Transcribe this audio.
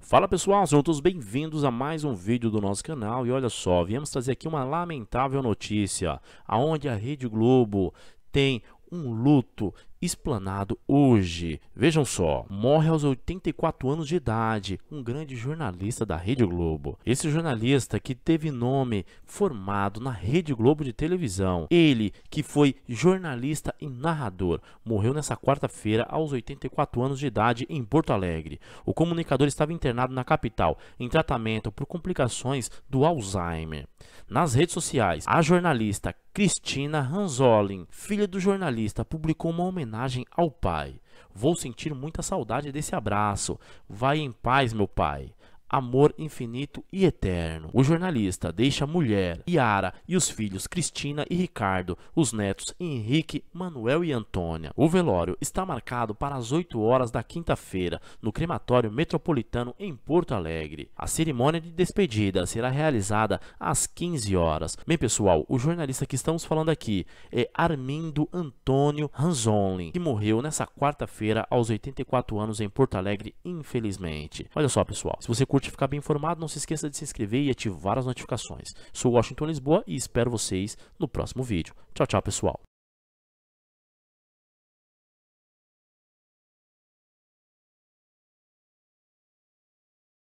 Fala pessoal, sejam todos bem-vindos a mais um vídeo do nosso canal. E olha só, viemos trazer aqui uma lamentável notícia, aonde a Rede Globo tem um luto explanado hoje. Vejam só, morre aos 84 anos de idade, um grande jornalista da Rede Globo. Esse jornalista que teve nome formado na Rede Globo de televisão. Ele que foi jornalista e narrador, morreu nessa quarta-feira aos 84 anos de idade em Porto Alegre. O comunicador estava internado na capital em tratamento por complicações do Alzheimer. Nas redes sociais, a jornalista Cristina Ranzolin, filha do jornalista, publicou uma homenagem ao pai. Vou sentir muita saudade desse abraço. Vai em paz, meu pai amor infinito e eterno. O jornalista deixa a mulher, Yara, e os filhos Cristina e Ricardo, os netos Henrique, Manuel e Antônia. O velório está marcado para as 8 horas da quinta-feira, no crematório metropolitano em Porto Alegre. A cerimônia de despedida será realizada às 15 horas. Bem, pessoal, o jornalista que estamos falando aqui é Armindo Antônio Ranzolin, que morreu nessa quarta-feira aos 84 anos em Porto Alegre, infelizmente. Olha só, pessoal, se você curte ficar bem informado, não se esqueça de se inscrever e ativar as notificações. Sou Washington Lisboa e espero vocês no próximo vídeo. Tchau, tchau, pessoal.